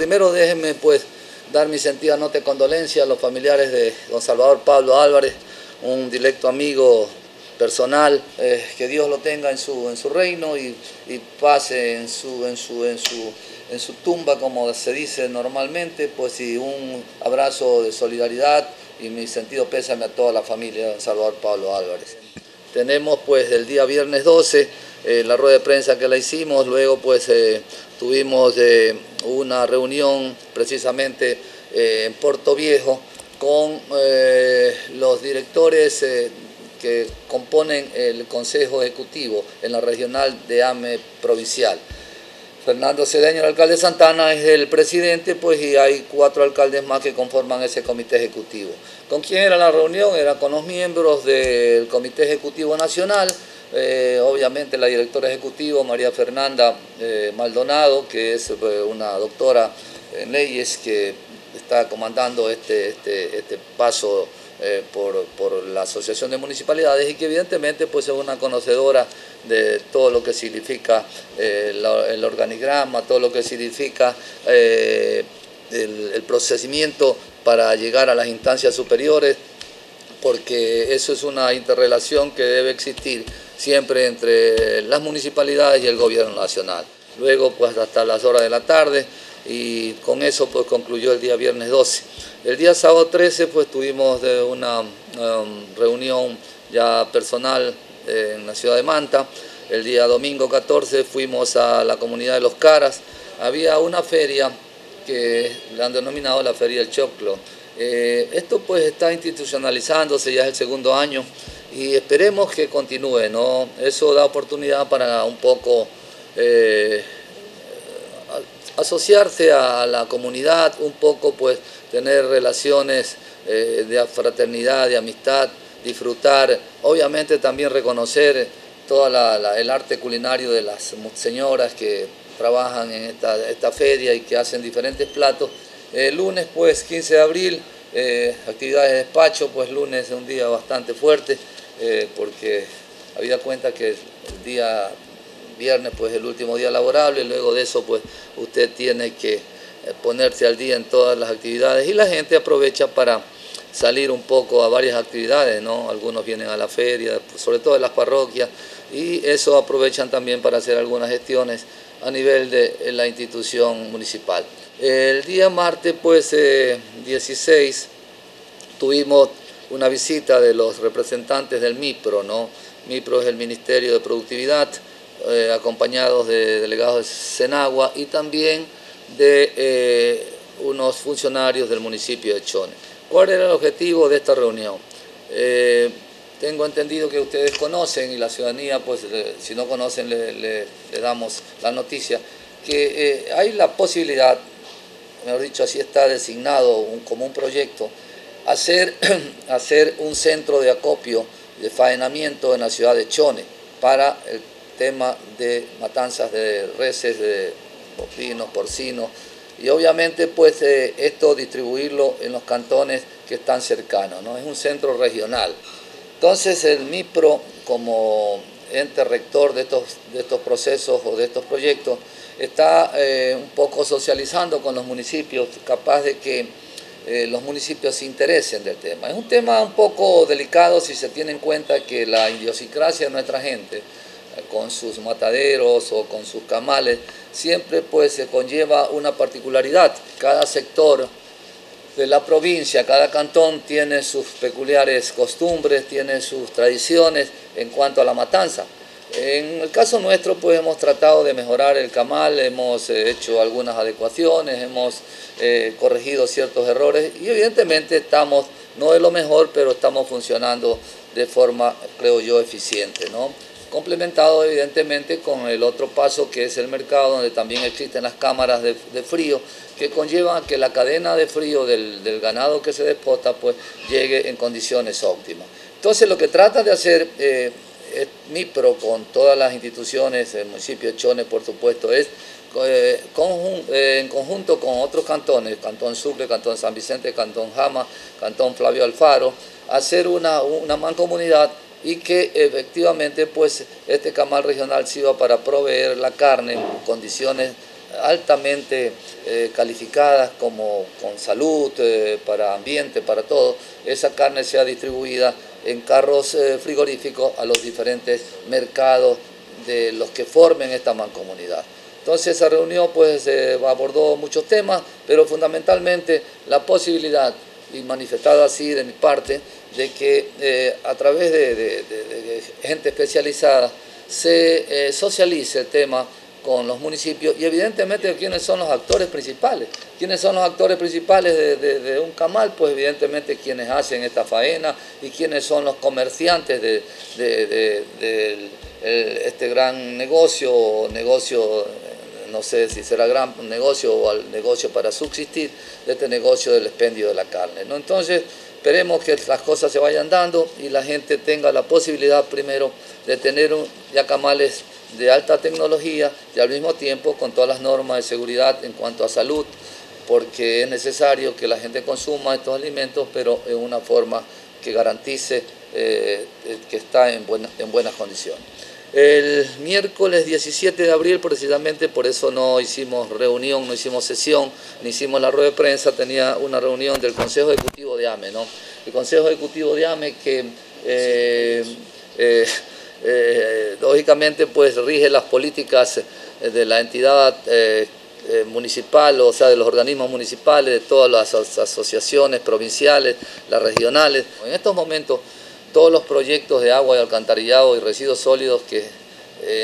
primero déjenme pues dar mi sentida nota de condolencia a los familiares de don Salvador Pablo Álvarez, un directo amigo personal, eh, que Dios lo tenga en su, en su reino y, pase en su, en, su, en, su, en su tumba, como se dice normalmente, pues y un abrazo de solidaridad y mi sentido pésame a toda la familia de don Salvador Pablo Álvarez. Tenemos pues el día viernes 12 eh, la rueda de prensa que la hicimos, luego pues eh, tuvimos una reunión precisamente en Puerto Viejo con los directores que componen el Consejo Ejecutivo en la regional de AME provincial. Fernando Cedeño, el alcalde de Santana, es el presidente, pues y hay cuatro alcaldes más que conforman ese comité ejecutivo. ¿Con quién era la reunión? Era con los miembros del Comité Ejecutivo Nacional, eh, obviamente la directora ejecutiva María Fernanda eh, Maldonado, que es eh, una doctora en leyes que está comandando este, este, este paso eh, por, la Asociación de Municipalidades y que evidentemente pues, es una conocedora de todo lo que significa el organigrama, todo lo que significa eh, el, procedimiento para llegar a las instancias superiores, porque eso es una interrelación que debe existir siempre entre las municipalidades y el gobierno nacional. Luego, pues hasta las horas de la tarde, y con eso pues concluyó el día viernes 12. El día sábado 13 pues tuvimos una um, reunión ya personal en la ciudad de Manta. El día domingo 14 fuimos a la comunidad de Los Caras. Había una feria que le han denominado la Feria del Choclo. Eh, esto pues está institucionalizándose, ya es el segundo año y esperemos que continúe, ¿no? Eso da oportunidad para un poco eh, asociarse a la comunidad, un poco pues tener relaciones eh, de fraternidad, de amistad, disfrutar, obviamente también reconocer todo el arte culinario de las señoras que trabajan en esta, feria y que hacen diferentes platos. El lunes pues 15 de abril, eh, actividades de despacho, pues lunes es un día bastante fuerte eh, porque había cuenta que el día viernes pues el último día laborable, luego de eso pues usted tiene que eh, ponerse al día en todas las actividades y la gente aprovecha para salir un poco a varias actividades, ¿no? Algunos vienen a la feria, sobre todo en las parroquias, y eso aprovechan también para hacer algunas gestiones a nivel de la institución municipal. El día martes, pues 16, eh, tuvimos una visita de los representantes del MIPRO, ¿no? MIPRO es el Ministerio de Productividad, eh, acompañados de delegados de Senagua y también de eh, unos funcionarios del municipio de Chone. ¿Cuál era el objetivo de esta reunión? Eh, tengo entendido que ustedes conocen y la ciudadanía, pues si no conocen le, damos la noticia, que hay la posibilidad, mejor dicho, así está designado como un proyecto, hacer, hacer un centro de acopio, de faenamiento en la ciudad de Chone para el tema de matanzas de reses, de bovinos, porcinos, y obviamente pues eh, esto distribuirlo en los cantones que están cercanos, ¿no? es un centro regional. Entonces el MIPRO como ente rector de estos, de estos procesos o de estos proyectos está eh, un poco socializando con los municipios, capaz de que eh, los municipios se interesen del tema. Es un tema un poco delicado si se tiene en cuenta que la idiosincrasia de nuestra gente con sus mataderos o con sus camales, siempre pues se conlleva una particularidad. Cada sector de la provincia, cada cantón tiene sus peculiares costumbres, tiene sus tradiciones en cuanto a la matanza. En el caso nuestro, pues hemos tratado de mejorar el camal, hemos eh, hecho algunas adecuaciones, hemos eh, corregido ciertos errores y evidentemente estamos, no es lo mejor, pero estamos funcionando de forma, creo yo, eficiente. ¿no? complementado evidentemente con el otro paso que es el mercado donde también existen las cámaras de, frío que conllevan a que la cadena de frío del, ganado que se despota pues llegue en condiciones óptimas. Entonces lo que trata de hacer eh, MIPRO con todas las instituciones, el municipio de Chone por supuesto, es eh, eh, en conjunto con otros cantones, Cantón Sucre, Cantón San Vicente, Cantón Jama, Cantón Flavio Alfaro, hacer una, una mancomunidad y que efectivamente pues este camal regional sirva para proveer la carne en condiciones altamente eh, calificadas como con salud, eh, para ambiente, para todo, esa carne sea distribuida en carros eh, frigoríficos a los diferentes mercados de los que formen esta mancomunidad. Entonces esa reunión pues abordó muchos temas, pero fundamentalmente la posibilidad, y manifestada así de mi parte, de que a través de, gente especializada se socialice el tema con los municipios y evidentemente quiénes son los actores principales. ¿Quiénes son los actores principales de, un camal? Pues evidentemente quienes hacen esta faena y quiénes son los comerciantes de, este gran negocio, negocio, no sé si será gran negocio o al negocio para subsistir, de este negocio del expendio de la carne. ¿no? Entonces, esperemos que las cosas se vayan dando y la gente tenga la posibilidad primero de tener un, ya camales de alta tecnología y al mismo tiempo con todas las normas de seguridad en cuanto a salud, porque es necesario que la gente consuma estos alimentos, pero en una forma que garantice eh, que está en, buena, en buenas condiciones. El miércoles 17 de abril, precisamente por eso no hicimos reunión, no hicimos sesión, ni hicimos la rueda de prensa, tenía una reunión del Consejo Ejecutivo de AME. ¿no? El Consejo Ejecutivo de AME que eh, eh, eh, lógicamente pues rige las políticas de la entidad eh, municipal, o sea, de los organismos municipales, de todas las asociaciones provinciales, las regionales. En estos momentos, todos los proyectos de agua y alcantarillado y residuos sólidos que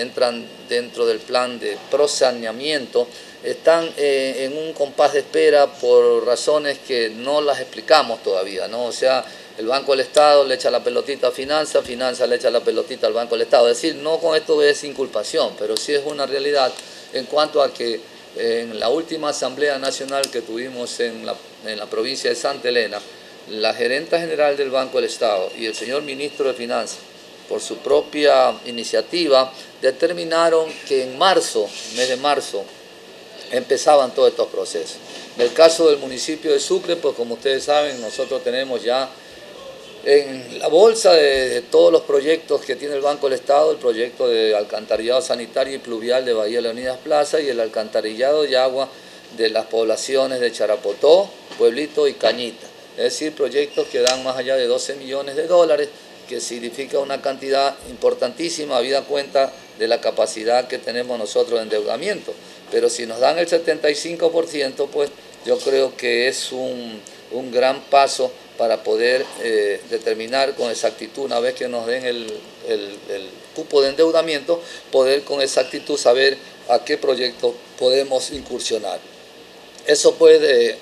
entran dentro del plan de prosaneamiento están en un compás de espera por razones que no las explicamos todavía, ¿no? O sea, el Banco del Estado le echa la pelotita a Finanza, Finanza le echa la pelotita al Banco del Estado. Es decir, no con esto es inculpación, pero sí es una realidad en cuanto a que en la última Asamblea Nacional que tuvimos en la provincia de Santa Elena, la gerenta general del Banco del Estado y el señor ministro de Finanzas, por su propia iniciativa, determinaron que en marzo, mes de marzo, empezaban todos estos procesos. En el caso del municipio de Sucre, pues como ustedes saben, nosotros tenemos ya en la bolsa de, todos los proyectos que tiene el Banco del Estado, el proyecto de alcantarillado sanitario y pluvial de Bahía Leonidas Plaza y el alcantarillado de agua de las poblaciones de Charapotó, Pueblito y Cañita. Es decir, proyectos que dan más allá de 12 millones de dólares, que significa una cantidad importantísima, habida cuenta de la capacidad que tenemos nosotros de endeudamiento. Pero si nos dan el 75%, pues yo creo que es un, un gran paso para poder eh, determinar con exactitud, una vez que nos den el, cupo de endeudamiento, poder con exactitud saber a qué proyecto podemos incursionar. Eso puede,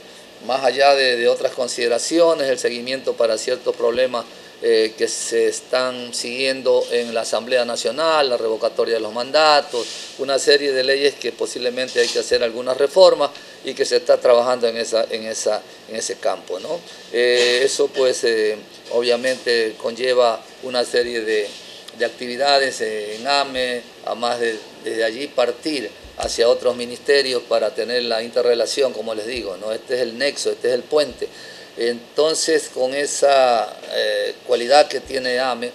más allá de, otras consideraciones, el seguimiento para ciertos problemas eh, que se están siguiendo en la Asamblea Nacional, la revocatoria de los mandatos, una serie de leyes que posiblemente hay que hacer algunas reformas y que se está trabajando en, esa, en, esa, en ese campo. ¿no? Eh, eso pues eh, obviamente conlleva una serie de, actividades en AME, además de desde allí partir hacia otros ministerios para tener la interrelación, como les digo, ¿no? este es el nexo, este es el puente. Entonces, con esa eh, cualidad que tiene AME,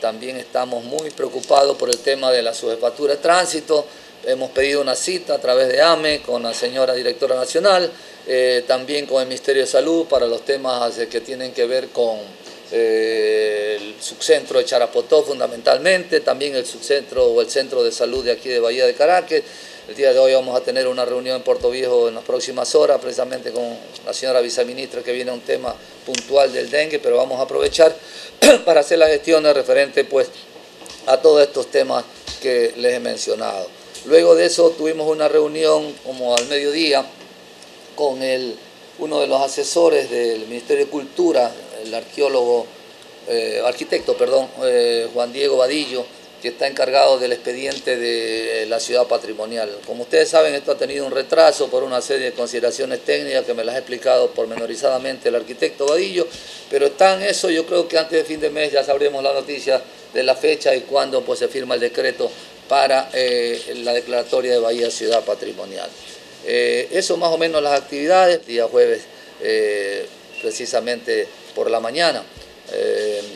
también estamos muy preocupados por el tema de la subjefatura de tránsito, Hemos pedido una cita a través de AME con la señora directora nacional, eh, también con el Ministerio de Salud para los temas que tienen que ver con eh, subcentro de Charapotó fundamentalmente, también el subcentro o el centro de salud de aquí de Bahía de Caracas. El día de hoy vamos a tener una reunión en Puerto Viejo en las próximas horas, precisamente con la señora viceministra que viene a un tema puntual del dengue, pero vamos a aprovechar para hacer las gestiones referentes pues, a todos estos temas que les he mencionado. Luego de eso tuvimos una reunión como al mediodía con el, uno de los asesores del Ministerio de Cultura, el arqueólogo, eh, arquitecto, perdón, eh, Juan Diego Vadillo, que está encargado del expediente de la ciudad patrimonial. Como ustedes saben, esto ha tenido un retraso por una serie de consideraciones técnicas que me las ha explicado pormenorizadamente el arquitecto Vadillo, pero está en eso, yo creo que antes de fin de mes ya sabremos la noticia de la fecha y cuándo pues, se firma el decreto para eh, la declaratoria de Bahía Ciudad Patrimonial. Eso más o menos las actividades, día jueves precisamente por la mañana.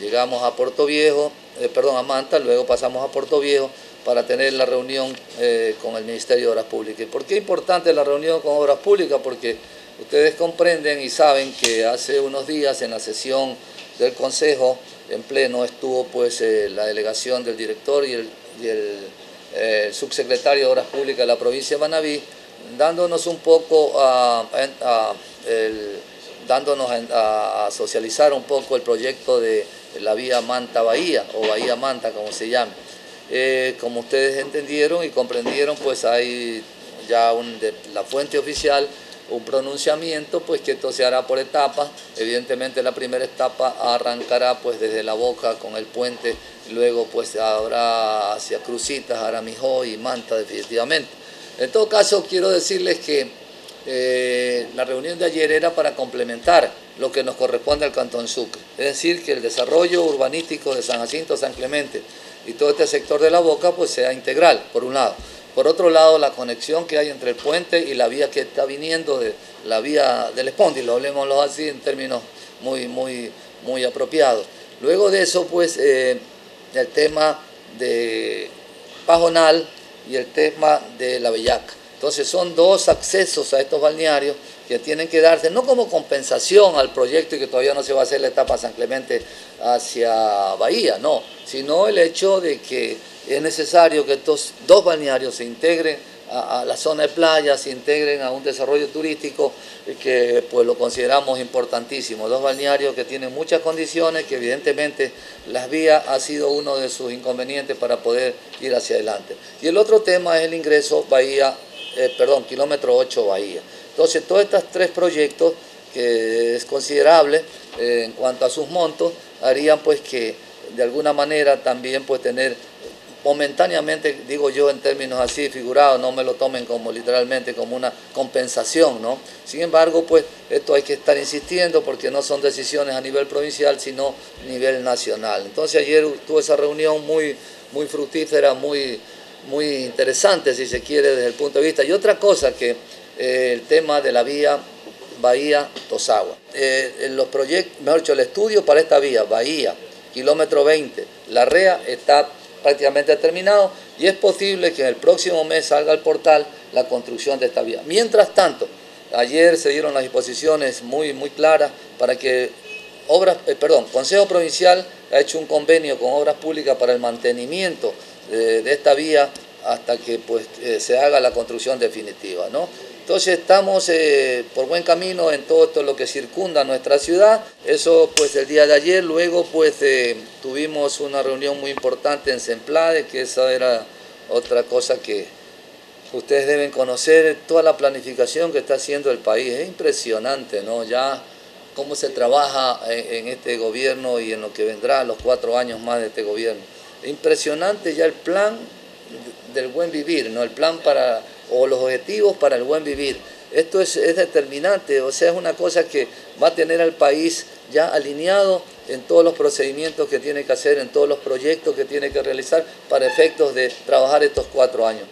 Llegamos a Puerto Viejo, perdón, a Manta, luego pasamos a Puerto Viejo, para tener la reunión eh, con el Ministerio de Obras Públicas. ¿Por qué es importante la reunión con Obras Públicas? Porque ustedes comprenden y saben que hace unos días en la sesión del Consejo en pleno estuvo pues eh, la delegación del director y el, eh, subsecretario de Obras Públicas de la provincia de Manabí, dándonos un poco a, dándonos a, socializar un poco el proyecto de la vía Manta-Bahía o Bahía-Manta como se llame. Eh, como ustedes entendieron y comprendieron, pues hay ya de la fuente oficial un pronunciamiento, pues que esto se hará por etapas. Evidentemente la primera etapa arrancará pues desde la boca con el puente, luego pues habrá hacia Crucitas, Aramijó y Manta definitivamente. En todo caso quiero decirles que eh, la reunión de ayer era para complementar lo que nos corresponde al Cantón Sucre, es decir, que el desarrollo urbanístico de San Jacinto, San Clemente y todo este sector de la boca pues sea integral, por un lado. Por otro lado, la conexión que hay entre el puente y la vía que está viniendo, de la vía del lo hablemoslo así en términos muy, muy, muy apropiados. Luego de eso, pues, eh, el tema de Pajonal y el tema de la Bellaca. Entonces son dos accesos a estos balnearios que tienen que darse, no como compensación al proyecto y que todavía no se va a hacer la etapa San Clemente hacia Bahía, no, sino el hecho de que es necesario que estos dos balnearios se integren a, la zona de playa, se integren a un desarrollo turístico que pues lo consideramos importantísimo. Dos balnearios que tienen muchas condiciones, que evidentemente las vías ha sido uno de sus inconvenientes para poder ir hacia adelante. Y el otro tema es el ingreso Bahía, eh, perdón, kilómetro 8 Bahía. Entonces, todos estos tres proyectos, que es considerable eh, en cuanto a sus montos, harían pues que de alguna manera también pues tener momentáneamente, digo yo en términos así figurados, no me lo tomen como literalmente como una compensación, ¿no? Sin embargo, pues esto hay que estar insistiendo porque no son decisiones a nivel provincial, sino a nivel nacional. Entonces ayer tuve esa reunión muy, muy fructífera, muy, muy interesante, si se quiere, desde el punto de vista. Y otra cosa que eh, el tema de la vía Bahía-Tosagua. Eh, los proyectos, mejor dicho, el estudio para esta vía, Bahía, kilómetro 20, la REA está prácticamente terminado y es posible que en el próximo mes salga al portal la construcción de esta vía. Mientras tanto, ayer se dieron las disposiciones muy, muy claras para que obras, eh, perdón, Consejo Provincial ha hecho un convenio con Obras Públicas para el mantenimiento de, esta vía hasta que pues, eh, se haga la construcción definitiva. ¿no? Entonces estamos eh, por buen camino en todo esto lo que circunda nuestra ciudad. Eso pues el día de ayer, luego pues eh, tuvimos una reunión muy importante en Semplade, que esa era otra cosa que ustedes deben conocer, toda la planificación que está haciendo el país. Es impresionante, ¿no? Ya cómo se trabaja en, en este gobierno y en lo que vendrá los cuatro años más de este gobierno. Impresionante ya el plan del buen vivir, ¿no? El plan para o los objetivos para el buen vivir. Esto es, determinante, o sea, es una cosa que va a tener al país ya alineado en todos los procedimientos que tiene que hacer, en todos los proyectos que tiene que realizar para efectos de trabajar estos cuatro años.